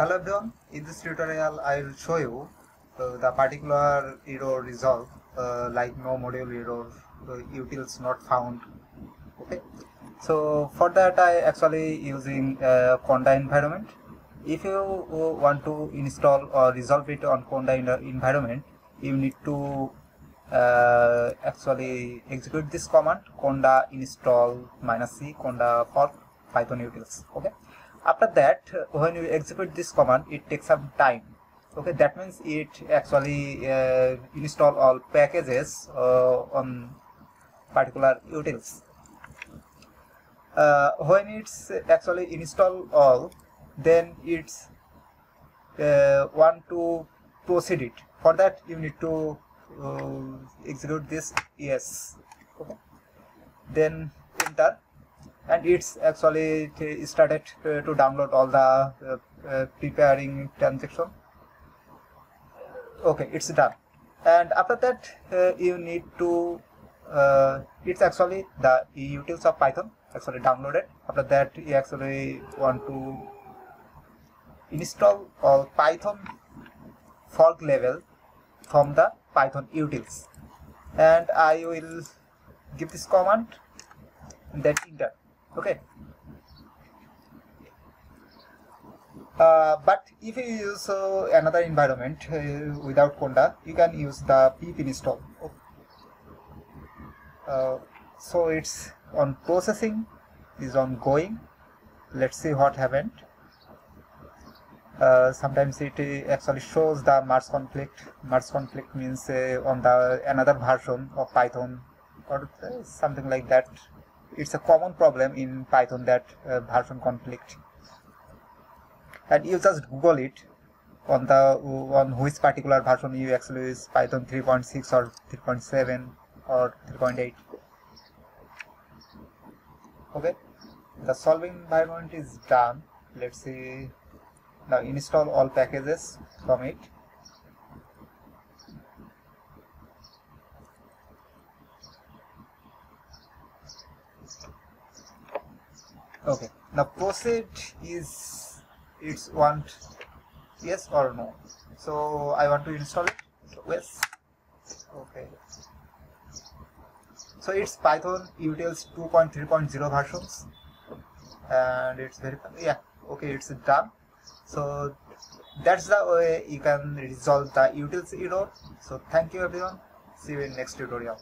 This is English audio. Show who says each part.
Speaker 1: Hello everyone, in this tutorial I will show you uh, the particular error resolve uh, like no module error, uh, utils not found. Okay, so for that I actually using uh, Conda environment. If you want to install or resolve it on Conda environment, you need to uh, actually execute this command conda install minus c conda forge python utils. Okay after that when you execute this command it takes some time. Okay that means it actually uh, install all packages uh, on particular utils. Uh, when it's actually install all then it's uh, want to proceed it. For that you need to uh, execute this yes. Okay. Then enter and it's actually started to download all the uh, uh, preparing transaction okay it's done. And after that uh, you need to uh, it's actually the utils of python actually downloaded. After that you actually want to install all python fork level from the python utils. And i will give this command and then enter okay. Uh, but if you use uh, another environment uh, without conda you can use the pip install. Uh, so it's on processing is ongoing. Let's see what happened. Uh, sometimes it actually shows the merge conflict. Merge conflict means uh, on the another version of python or something like that it's a common problem in Python that uh, version conflict. And you just google it on the on which particular version you actually use Python 3.6 or 3.7 or 3.8 okay? The solving environment is done. Let's see. Now install all packages from it okay. Now proceed is it's want yes or no? So i want to install it. So yes. Okay. So it's python utils 2.3.0 versions. And it's very yeah. Okay it's done. So that's the way you can resolve the utils error so thank you everyone. See you in next tutorial